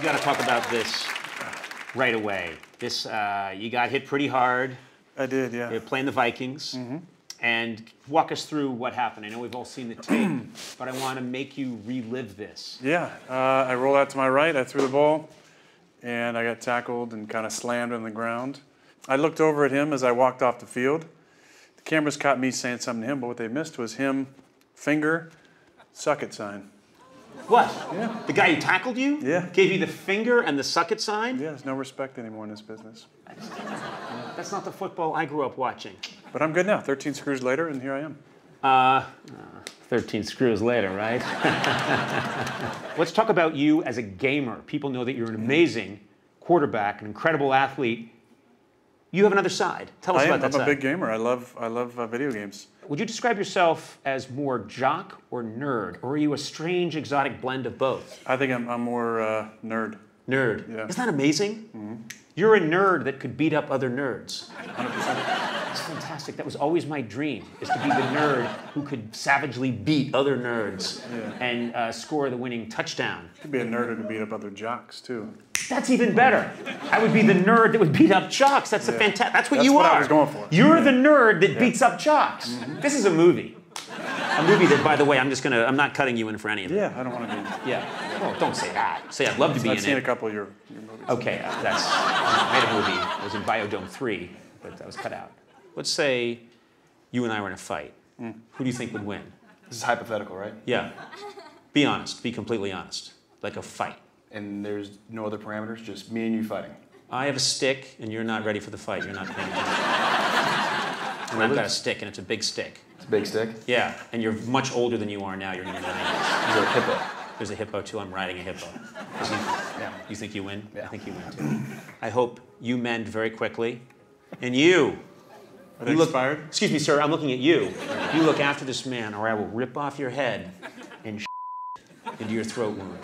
We got to talk about this right away. This, uh, you got hit pretty hard. I did, yeah. You're playing the Vikings. And walk us through what happened. I know we've all seen the tape, but I want to make you relive this. Yeah, uh, I rolled out to my right, I threw the ball, and I got tackled and kind of slammed on the ground. I looked over at him as I walked off the field. The cameras caught me saying something to him, but what they missed was him, finger, suck it sign. What? Yeah. The guy who tackled you? Yeah. Gave you the finger and the suck it sign? Yeah, there's no respect anymore in this business. That's not the football I grew up watching. But I'm good now. 13 screws later, and here I am. Uh, 13 screws later, right? Let's talk about you as a gamer. People know that you're an amazing quarterback, an incredible athlete. You have another side. Tell us I about am. that I'm side. a big gamer. I love, I love uh, video games. Would you describe yourself as more jock or nerd, or are you a strange, exotic blend of both? I think I'm, I'm more uh, nerd. Nerd. Yeah. Isn't that amazing? You're a nerd that could beat up other nerds. 100%. That's fantastic. That was always my dream, is to be the nerd who could savagely beat other nerds Yeah. and uh, score the winning touchdown. Could be a nerd who could beat up other jocks too. That's even better. I would be the nerd that would beat up jocks. That's a Yeah. fantastic. That's what That's you what are. I was going for. You're the nerd that beats up jocks. This is a movie. A movie that, by the way, I'm just gonna. I'm not cutting you in for any of it. Yeah, I don't want to be. Yeah. Well, don't say that. Say I'd love to be in. it. I've seen a couple of your, your movies. Okay, uh, that's. I made a movie. It was in Biodome 3, but that was cut out. Let's say you and I were in a fight. Hmm. Who do you think would win? This is hypothetical, right? Yeah. Be honest. Be completely honest. Like a fight. And there's no other parameters, just me and you fighting. I have a stick, and you're not ready for the fight. You're not paying attention. And I've got a stick, and it's a big stick. It's a big stick. Yeah, and you're much older than you are now. You're in your 90s. He's a hippo. There's a hippo too. I'm riding a hippo. Is he- Yeah. You think you win? I think you win too. I hope you mend very quickly. And you, Are they you look, expired? excuse me, sir, I'm looking at you. You look after this man, or I will rip off your head and into your throat wound.